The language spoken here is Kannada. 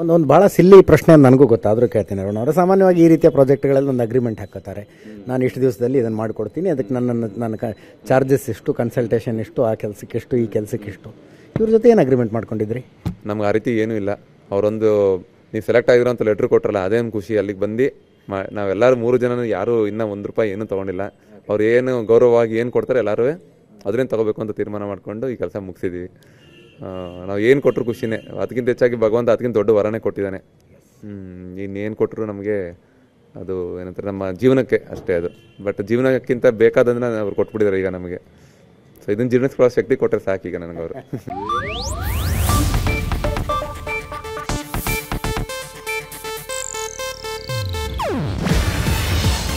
ಒಂದು ಒಂದು ಭಾಳ ಸಿಲ್ಲಿ ಪ್ರಶ್ನೆ ನನಗೂ ಗೊತ್ತಾದರೂ ಕೇಳ್ತೀನಿ. ಅರುಣ್ ಅವರು, ಸಾಮಾನ್ಯವಾಗಿ ಈ ರೀತಿಯ ಪ್ರಾಜೆಕ್ಟ್ಗಳಲ್ಲಿ ಒಂದು ಅಗ್ರಿಮೆಂಟ್ ಹಾಕೋತಾರೆ ನಾನು ಇಷ್ಟು ದಿವಸದಲ್ಲಿ ಇದನ್ನು ಮಾಡಿಕೊಡ್ತೀನಿ, ಅದಕ್ಕೆ ನನ್ನ ನನ್ನ ಕ ಚಾರ್ಜಸ್ ಇಷ್ಟು ಕನ್ಸಲ್ಟೇಷನ್ ಇಷ್ಟು ಆ ಕೆಲಸಕ್ಕೆ ಇಷ್ಟು ಈ ಕೆಲಸಕ್ಕೆ ಇಷ್ಟು ಇವ್ರ ಜೊತೆ ಏನು ಅಗ್ರಿಮೆಂಟ್ ಮಾಡ್ಕೊಂಡಿದ್ರಿ? ನಮ್ಗೆ ಆ ರೀತಿ ಏನೂ ಇಲ್ಲ. ಅವರೊಂದು, ನೀವು ಸೆಲೆಕ್ಟ್ ಆಗಿರೋ ಅಂತ ಲೆಟ್ರ್ ಕೊಟ್ಟರಲ್ಲ ಅದೇನು ಖುಷಿ, ಅಲ್ಲಿಗೆ ಬಂದು ಮಾ, ನಾವೆಲ್ಲರೂ ಮೂರು ಜನ ಯಾರೂ ಇನ್ನೂ ಒಂದು ರೂಪಾಯಿ ಏನೂ ತೊಗೊಂಡಿಲ್ಲ. ಅವ್ರು ಏನು ಗೌರವವಾಗಿ ಏನು ಕೊಡ್ತಾರೆ ಎಲ್ಲರೂ ಅದರಿಂದ ತೊಗೋಬೇಕು ಅಂತ ತೀರ್ಮಾನ ಮಾಡಿಕೊಂಡು ಈ ಕೆಲಸ ಮುಗಿಸಿದ್ದೀವಿ ನಾವು ಏನು ಕೊಟ್ಟರು ಖುಷಿನೇ. ಅದಕ್ಕಿಂತ ಹೆಚ್ಚಾಗಿ ಭಗವಂತ ಅದಕ್ಕಿಂತ ದೊಡ್ಡ ವರನೇ ಕೊಟ್ಟಿದ್ದಾನೆ. ಇನ್ನೇನು ಕೊಟ್ಟರು ನಮಗೆ ಅದು ಏನಂತಾರೆ, ನಮ್ಮ ಜೀವನಕ್ಕೆ ಅಷ್ಟೇ ಅದು. ಬಟ್ ಜೀವನಕ್ಕಿಂತ ಬೇಕಾದಂದ್ರೆ ಅವ್ರು ಕೊಟ್ಬಿಟ್ಟಿದ್ದಾರೆ ಈಗ ನಮಗೆ. ಸೊ ಇದನ್ನ ಜೀರ್ಣಿಸ್ಕೊಳ್ಳೋ ಶಕ್ತಿ ಕೊಟ್ಟರೆ ಸಾಕು ಈಗ ನನಗೆ ಅವರು